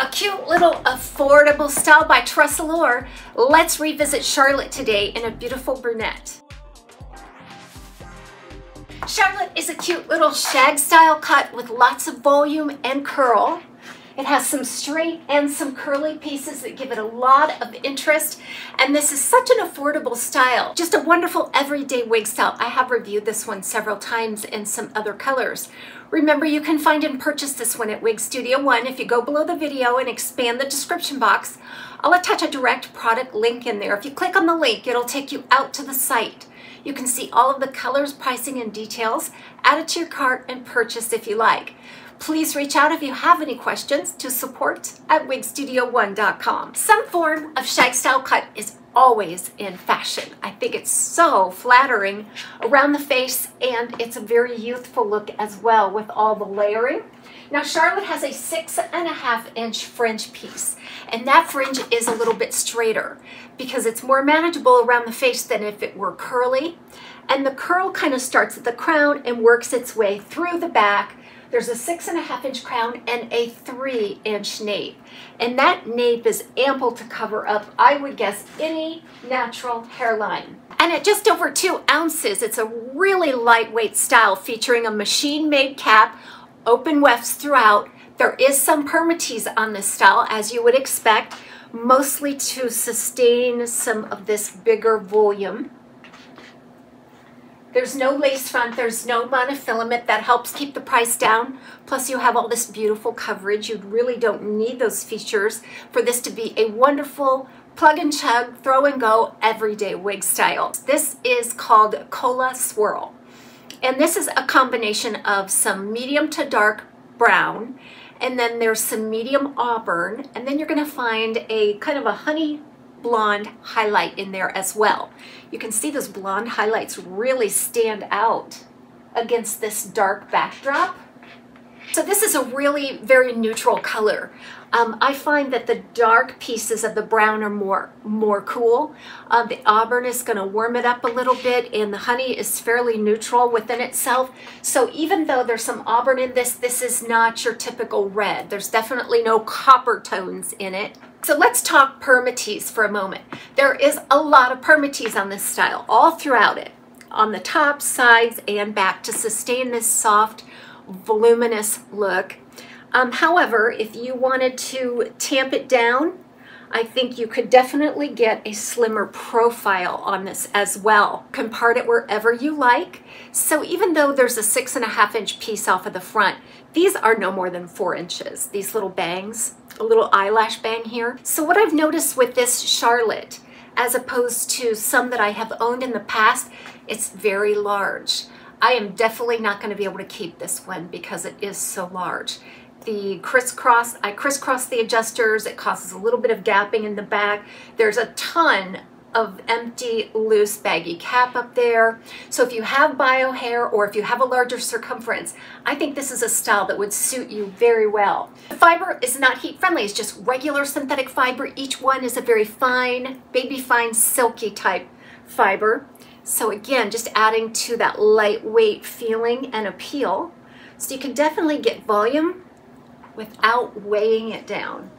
A cute little affordable style by Tressallure. Let's revisit Charlotte today in a beautiful brunette. Charlotte is a cute little shag style cut with lots of volume and curl. It has some straight and some curly pieces that give it a lot of interest. And this is such an affordable style. Just a wonderful everyday wig style. I have reviewed this one several times in some other colors. Remember, you can find and purchase this one at Wig Studio One. If you go below the video and expand the description box, I'll attach a direct product link in there. If you click on the link, it'll take you out to the site. You can see all of the colors, pricing, and details. Add it to your cart and purchase if you like. Please reach out if you have any questions to support at wigstudio1.com. Some form of shag style cut is always in fashion. I think it's so flattering around the face and it's a very youthful look as well with all the layering. Now Charlotte has a six and a half inch fringe piece and that fringe is a little bit straighter because it's more manageable around the face than if it were curly. And the curl kind of starts at the crown and works its way through the back there's a six and a half inch crown and a three inch nape. And that nape is ample to cover up, I would guess, any natural hairline. And at just over two ounces, it's a really lightweight style featuring a machine made cap, open wefts throughout. There is some permatease on this style, as you would expect, mostly to sustain some of this bigger volume. There's no lace front, there's no monofilament that helps keep the price down. Plus you have all this beautiful coverage. You really don't need those features for this to be a wonderful plug and chug, throw and go, everyday wig style. This is called Cola Swirl. And this is a combination of some medium to dark brown, and then there's some medium auburn, and then you're gonna find a kind of a honey blonde highlight in there as well. You can see those blonde highlights really stand out against this dark backdrop. So this is a really very neutral color. Um, I find that the dark pieces of the brown are more, more cool. Uh, the auburn is going to warm it up a little bit and the honey is fairly neutral within itself. So even though there's some auburn in this, this is not your typical red. There's definitely no copper tones in it. So let's talk permatease for a moment. There is a lot of permatease on this style, all throughout it, on the top, sides, and back to sustain this soft, voluminous look. Um, however, if you wanted to tamp it down, I think you could definitely get a slimmer profile on this as well. Can part it wherever you like. So even though there's a six and a half inch piece off of the front, these are no more than four inches, these little bangs a little eyelash bang here. So what I've noticed with this Charlotte, as opposed to some that I have owned in the past, it's very large. I am definitely not going to be able to keep this one because it is so large. The crisscross, I crisscross the adjusters, it causes a little bit of gapping in the back. There's a ton of empty, loose, baggy cap up there. So if you have bio hair or if you have a larger circumference, I think this is a style that would suit you very well. The fiber is not heat friendly, it's just regular synthetic fiber. Each one is a very fine, baby fine, silky type fiber. So again, just adding to that lightweight feeling and appeal. So you can definitely get volume without weighing it down.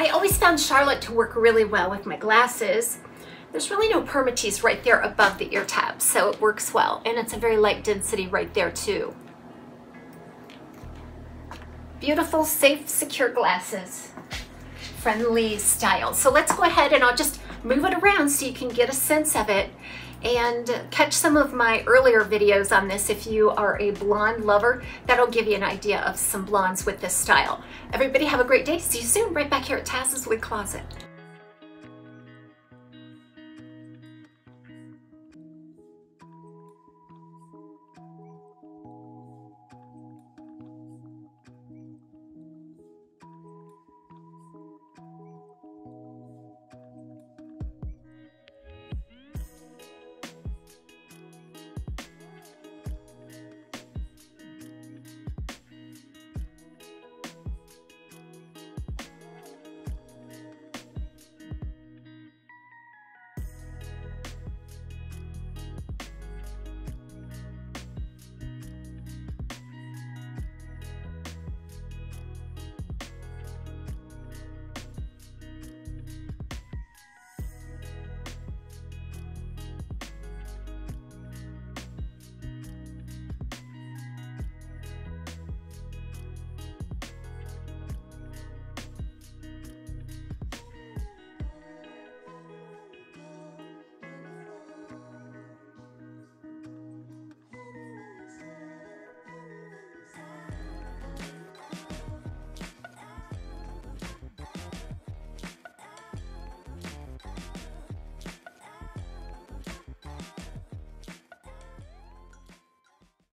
I always found Charlotte to work really well with my glasses. There's really no permatease right there above the ear tabs, so it works well. And it's a very light density right there too. Beautiful, safe, secure glasses. Friendly style. So let's go ahead and I'll just move it around so you can get a sense of it and catch some of my earlier videos on this if you are a blonde lover. That'll give you an idea of some blondes with this style. Everybody have a great day. See you soon right back here at Taz's Wig Closet.